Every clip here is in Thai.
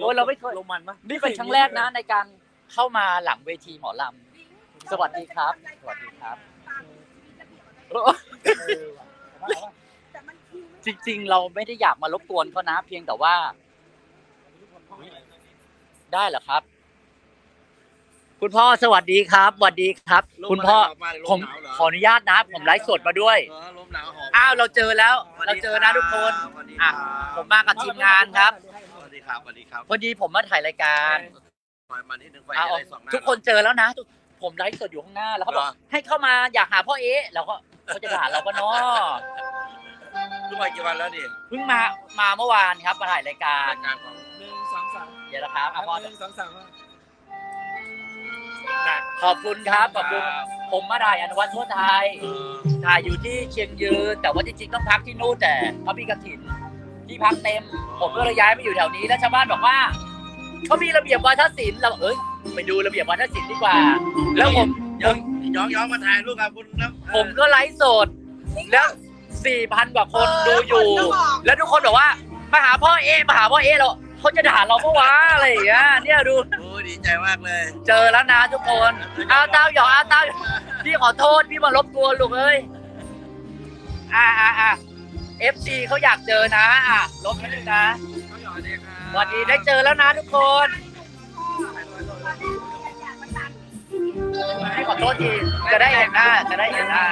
โอ้ยเราไม่เคย โรมันปะนี่เป็นครั้งแรกนะ ในการเข้ามาหลังเวทีหมอลำ สวัสดีครับ สวัสดีครับ จริง ๆ เราไม่ได้อยากมารบกวนเขานะ เพียงแต่ว่า ได้เหรอครับ คุณพ่อสวัสดีครับสวัสดีครับ คุณพ่อผมขออนุญาตนะ ผมไลฟ์สดมาด้วยเออลมหนาวหอมอ้าวเราเจอแล้ว เราเจอนะทุกคนสวัสดีอะครับผมมากับทีมงานครับสวัส ดีครับสวัสดีครับพอดีผมมาถ่ายรายการปล่อยมานิดนึงไฟอะจะได้สองหน้าทุกคนเจอแล้วนะทุกผมไลฟ์สดอยู่ข้างหน้าแล้วเขาบอกเหรอให้เข้ามาอยากหาพ่อเอ๊ะเราก็เขาจะด่าเราปะเนาะทุกวันกี่วันแล้วดิเพิ่งมามาเมื่อวานครับมาถ่ายรายการรายการของหนึ่งสองสามเดี๋ยวนะครับอะพ่อหนึ่งสองสามขอบคุณครับขอบคุณผมมาถ่ายอนุวัฒน์ทั่วไทยเออถ่ายอยู่ที่เชียงยืน แต่ว่าจริงๆต้องพักที่นู่นแต่เขามีกระถิน ที่พักเต็ม ผมก็เลยย้ายมาอยู่แถวนี้แล้วชาวบ้านบอกว่าเขามีระเบียบวาทศิลป์เราเอ้ยไปดูระเบียบวาทศิลป์ดีกว่า แล้วผมผย้อนมย้อนย้อนมาถ่ายรูปกับคุณนะผมก็ไลฟ์สดแล้วสี่พันกว่าคนดูอยู่ แล้วทุกคนบอกว่ามาหาพ่อเอมาหาพ่อเอเราเขาจะด่าเราเมื่อวะอะไรอย่างเงี้ยเนี่ยดูโอ้ดีใจมากเลย เจอแล้วนะทุกคนเอาต้าวหยองเอาต้าวหยองพี่ขอโทษพี่มารบกวนลูกเอ้ยอ่าอ่าอ่า FC เขาอยากเจอนะอะลบนิดนึงนะสวัสดีครับสวัสดีได้เจอแล้วนะทุกคนพี่ขอโทษทีจะได้เห็นหน้าจะได้เห็นหน้า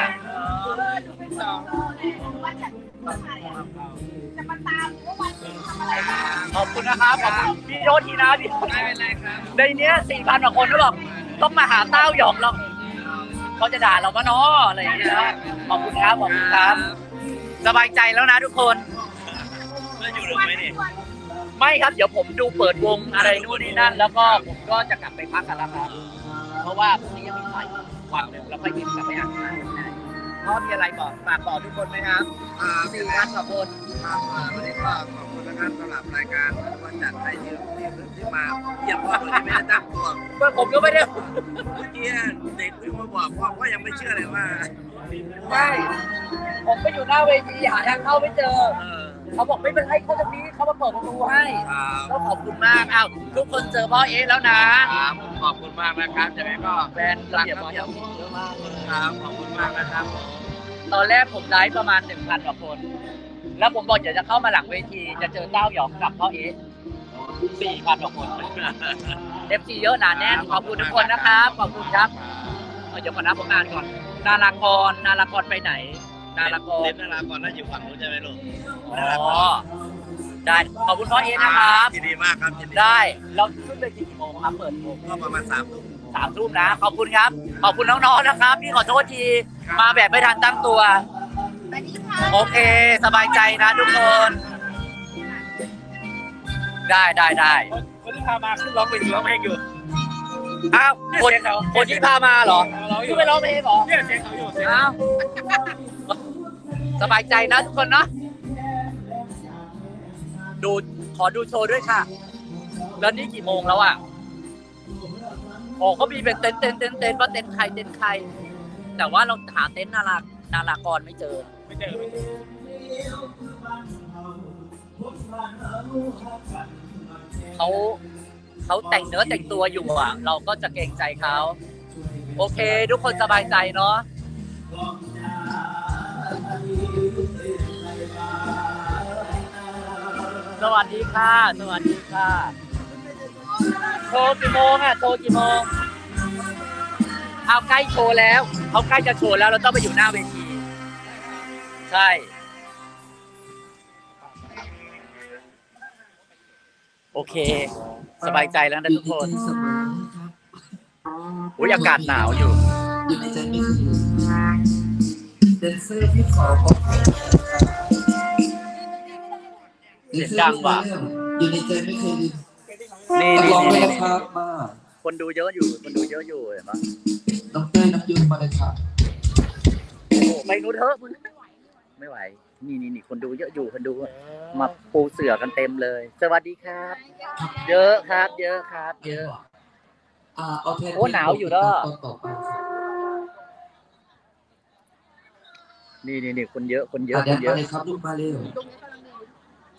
ขอบคุณนะครับขอบคุณพี่โทษทีนะพี่ไม่เป็นไรครับในเนี้ยสี่พันกว่าคนเขาบอกต้องมาหาเต้าหยอกเราเขาจะด่าเราปะเนาะอะไรอย่างเงี้ยขอบคุณครับขอบคุณครับ สบายใจแล้วนะทุกคนเพื่อนอยู่หรือไม่นี่ไม่ครับเดี๋ยวผมดูเปิดวงอะไรนู่นนี่นั่น แล้วก็ผมก็จะกลับไปพักกันแล้วครับ เพราะว่าพรุ่งนี้ยังมีถ่ายวันหนึ่งแล้วก็ยิ้มกลับไปอ่านงานพ่อมีอะไรบอกฝากบอกทุกคนไหมครับอ่าสี่พันกว่าคนครับวันนี้ก็ขอบคุณนะครับสำหรับรายการวันจัดไทยที่ที่ที่มาเยี่ยมพ่อโดยที่ไม่ได้ตั้งตัวเมื่อผมก็ไม่ได้เมื่อกี้เด็กวิ่งมาบอกพ่อก็ยังไม่เชื่อเลยว่าใช่ ผมไปอยู่หน้าเวทีหาทางเข้าไม่เจอ เออ เขาบอกไม่เป็นไรเข้าตรงนี้เขามาเปิดประตูให้ครับก็ขอบคุณมากอ้าวทุกคนเจอพ่อเอ๊ะแล้วนะครับผมขอบคุณมากนะครับยังไงก็แฟนระเบียบวาทศิลป์เยอะมากเลยครับขอบคุณมากนะครับผมตอนแรกผมไลฟ์ประมาณหนึ่งพันกว่าคน แล้วผมบอกเดี๋ยวจะเข้ามาหลังเวที จะเจอต้าวหยองกับพ่อเอ๊ะสี่พันกว่าคน FC เยอะหนาแน่นขอบคุณทุกคนนะครับขอบคุณครับ เอาเดี๋ยวก่อนนะผมอ่านก่อนนารากรนารากรไปไหน นารากรเล่นนาราก่อนน่าอยู่ฝั่งนู้นใช่ไหมลูกอ๋อ ได้ ขอบคุณพ่อเอ๊ะนะครับยินดีมากครับยินดีได้ เราขึ้นไปกี่โมงครับ เปิดโมงก็ประมาณสามทุ่มสามทุ่มนะ ขอบคุณครับ ขอบคุณน้องๆนะครับพี่ขอโทษที มาแบบไม่ทันตั้งตัว โอเค สบายใจนะทุกคน ได้ได้ได้คนที่พามาขึ้นร้องเพลงร้องเพลงอยู่อ้าวคนคนที่พามาเหรอร้องอขึ้ยู่นไปร้องเพลงเหรอเนี่ยเสียงเขาอยู่เสียงอ้าว สบายใจนะทุกคนเนาะดูขอดูโชว์ด้วยค่ะ แล้วนี่กี่โมงแล้วอะโอ้เขามีเป็นเต็นเต็นเต็นเต็นว่าเต็นใครเต็นใคร แต่ว่าเราหาเต็นนารานาลากรไม่เจอ ไม่เจอไม่เจอเขาเขาแต่งเนื้อแต่งตัวอยู่อะ เราก็จะเกรงใจเขา โอเค ทุกคนสบายใจเนาะ สวัสดีค่ะ สวัสดีค่ะโชว์กี่โมงอะโชว์กี่โมงเอาใกล้โชว์แล้วเขาใกล้จะโชว์แล้วเราต้องไปอยู่หน้าเวที ใช่โอเค สบายใจแล้วนะทุกคนอยู่ในใจเสมอครับอุ้ยอากาศหนาวอยู่ใจไม่เคยลืมแดนเซอร์ที่ขอ เสียงดังว่ะอยู่ในใจไม่เคยลืมนี่นักนี่ร้องด้วยนี่นะครับมาคนดูเยอะอยู่ คนดูเยอะอยู่เห็นปะน้องเต้ยน้องยุนมาเลยครับโอ้ไปนู้นเถอะมึงไม่ไหว นี่นี่นี่คนดูเยอะอยู่คนดู มาปูเสือกันเต็มเลย สวัสดีครับ เยอะครับ เยอะครับ เยอะอ่าเอาแทนโอ้หนาวอยู่เนอะตอนต่อไปครับนี่นี่นี่คนเยอะคนเยอ่าอะแดคนนเยมาอะเลยครับลูกมาเร็ว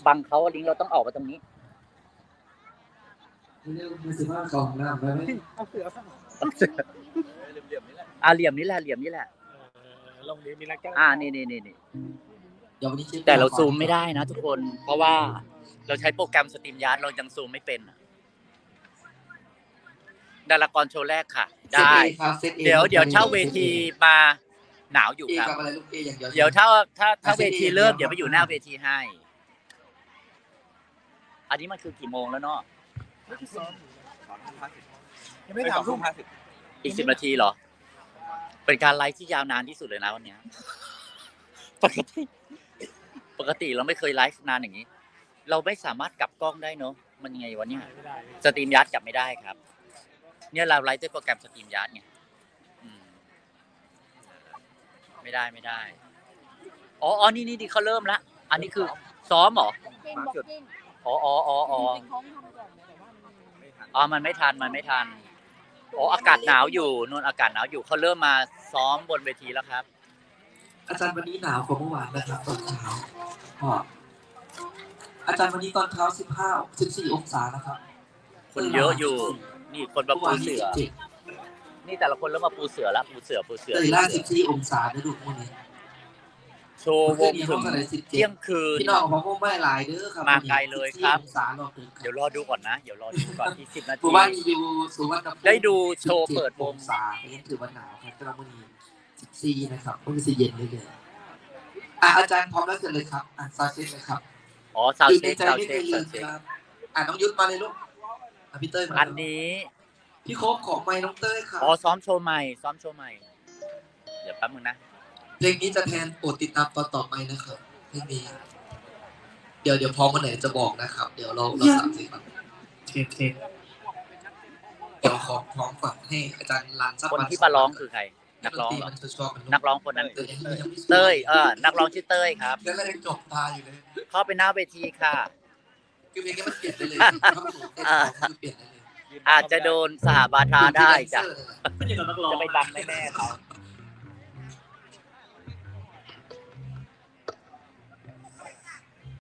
บังเขาลิงก์เราต้องออกมาตรงนี้เรื่องมือสิบห้าของน้ำไปไหมเอาเสืออ่าเหลี่ยมนี่แหละเหลี่ยมนี่แหละเออลงนี้มีนักแก้วอ่านี่นี่นี่นี่เดี๋ยววันนี้เช็คแต่เราซูมไม่ได้นะทุกคน เพราะว่าเราใช้โปรแกรมสตรีมยาร์ดเรายังซูมไม่เป็นอะดารากรโชว์แรกค่ะ ได้ เดี๋ยวเดี๋ยวเช่าเวทีมาหนาวอยู่เอครับกับอะไรลูกเออย่างเดียวเดี๋ยวถ้าถ้าถ้าเวทีเลิกเดี๋ยวไปอยู่หน้าเวทีให้ อันนี้มันคือกี่โมงแล้วเนาะยังไม่ถามทุ่มอีกสิบนาทีเหรอ เป็นการไลฟ์ที่ยาวนานที่สุดเลยนะวันเนี้ยปกติปกติเราไม่เคยไลฟ์นานอย่างนี้ เราไม่สามารถกลับกล้องได้เนอะมันยังไงวะเนี่ยไม่ได้ StreamYard กลับไม่ได้ครับ เนี่ยเราไลฟ์ด้วยโปรแกรม StreamYard ไงอืมไม่ได้ไม่ได้อ๋ออ๋อนี่นี่นี่เขาเริ่มละอันนี้คือซ้อมเหรอจริงบ อกจริงอ๋ออ๋ออ๋ออ๋อจริงๆเขาทำก่อนนะแต่ว่ามันไม่ทันอ๋อมันไม่ทันมันไม่ทันอ๋ออากาศหนาวอยู่นนอากาศหนาวอยู่เขาเริ่มมาซ้อมบนเวทีแล้วครับ อาจารย์วันนี้หนาวกว่าเมื่อวานนะครับตอนเช้าก็อาจารย์วันนี้ตอนเช้าสิบห้าสิบสี่องศานะครับคนเยอะอยู่ นี่คนมาเมื่อปูวานเสืยี่อสิบเจ็ดนี่แต่ละคนเริ่มมาปูเสือละปูเสือปูเสือเตยล่าสิบสี่องศาได้ดูพวกนี้ โชว์วเมื่งอคืนนี้ถึห้องงอะไรสิบเจ็เที่ดยงคืนพี่น้องของพวกไม่หลายเด้อครับมาไกลเลยครับ14องศารอบดึกคเดี๋รับยวรอดูก่อนนะ เดี๋ยวรอดูก่อนอีกสิบนาผู้ทีว่ามีอยู่สุวรรณภูมิได้ดูโชว์เปิดวง17องศายังถือว่าหนาวครับกระมุนีสิบสี่นะครับก็จะเย็นเลยเลยอะอาจารย์พร้อมแล้วเสร็จเลยครับอะซาวเช็คเลยครับอ๋อซาวอยู่เช็ในคใจซาวไม่เช็เคคยลืซาวมเช็คครับอะน้องยุทธมาเลยลูกอะพี่เต้ยมาอันนี้พี่โคบของไม้น้องเต้ยครับอ๋อซ้อมโชว์ใหม่ซ้อมโชว์ใหม่เดี๋ยวแป๊บนึงนะ เพลงนี้จะแทนโปรดติดตามตอนต่อไปนะครับเพลงนี้เดี๋ยวเดี๋ยวพร้อมวันไหนจะบอกนะครับ เดี๋ยวเราเราสามสิบก่อนเทเทเดี๋ยวขอพร้อมก่อนให้อาจารย์ลานสักคนวัที่มาร้องคือใคร นักร้องดเหรอมันจะชอบเป็นนักร้องคนนั้นเต้ยยังไม่สวเต้ยเออนักร้องชื่อเต้ยครับแล้วก็ยังจบตาอยู่เลยเข้าไปหน้าเวทีค่ะคือเพลงนี้มันเปลี่ยนได้เลยถ้ามันถูกเต้นของคือเปลี่ยนได้เลยอาจจะโดนสหบาทาได้จ้ะคือแดนเซอร์เลยแหละจะไปดังแม่ๆเขา